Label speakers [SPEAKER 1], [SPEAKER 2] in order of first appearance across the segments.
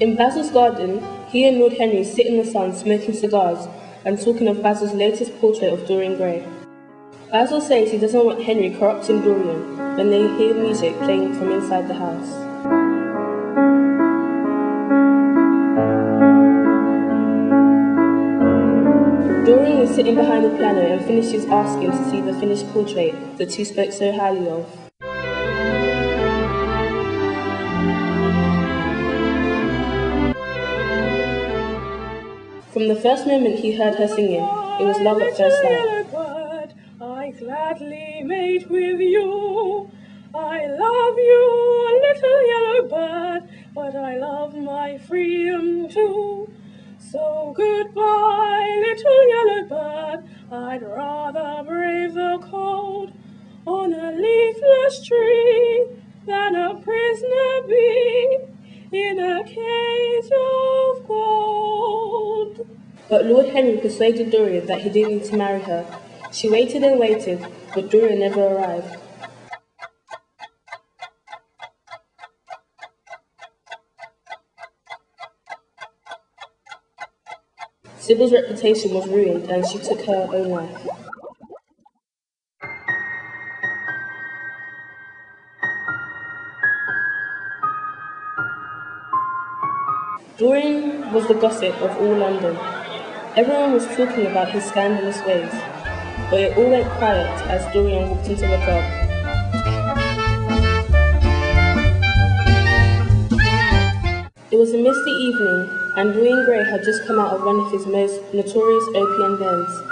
[SPEAKER 1] In Basil's garden, he and Lord Henry sit in the sun smoking cigars and talking of Basil's latest portrait of Dorian Gray. Basil says he doesn't want Henry corrupting Dorian when they hear music playing from inside the house. Dorian is sitting behind the piano and finishes asking to see the finished portrait the two spoke so highly of. From the first moment he heard her singing, it was love at first sight.
[SPEAKER 2] I gladly mate with you. I love you, little yellow bird, but I love my freedom too. So goodbye, little yellow bird. I'd rather brave the cold on a leafless tree than a prisoner be in a cage.
[SPEAKER 1] But Lord Henry persuaded Dorian that he didn't need to marry her. She waited and waited, but Dorian never arrived. Sybil's reputation was ruined and she took her own life. Dorian was the gossip of all London. Everyone was talking about his scandalous ways, but it all went quiet as Dorian walked into the club. It was a misty evening, and Dorian Gray had just come out of one of his most notorious opium dens.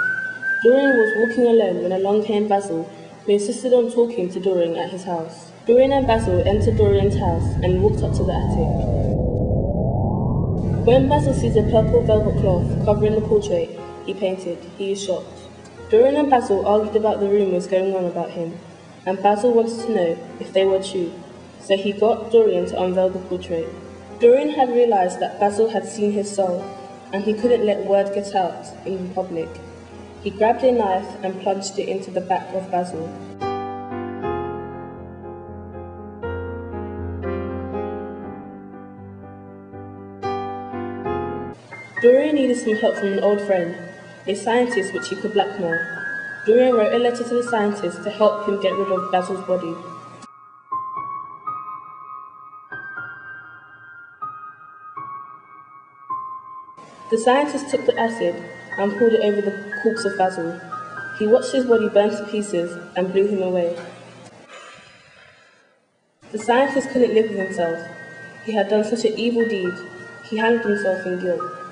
[SPEAKER 1] Dorian was walking alone when along came Basil, who insisted on talking to Dorian at his house. Dorian and Basil entered Dorian's house and walked up to the attic. When Basil sees a purple velvet cloth covering the portrait he painted, he is shocked. Dorian and Basil argued about the rumours going on about him, and Basil wanted to know if they were true, so he got Dorian to unveil the portrait. Dorian had realised that Basil had seen his soul, and he couldn't let word get out in public. He grabbed a knife and plunged it into the back of Basil. Dorian needed some help from an old friend, a scientist which he could blackmail. Dorian wrote a letter to the scientist to help him get rid of Basil's body. The scientist took the acid and poured it over the corpse of Basil. He watched his body burn to pieces and blew him away. The scientist couldn't live with himself. He had done such an evil deed. He hanged himself in guilt.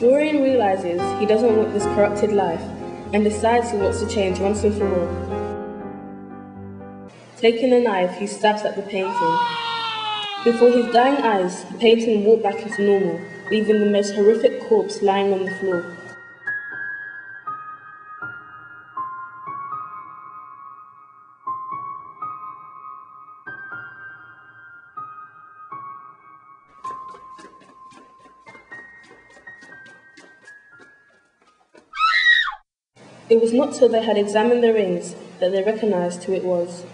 [SPEAKER 1] Dorian realizes he doesn't want this corrupted life and decides he wants to change once and for all. Taking a knife, he stabs at the painting. Before his dying eyes, the painting walked back into normal, leaving the most horrific corpse lying on the floor. It was not till they had examined the rings that they recognized who it was.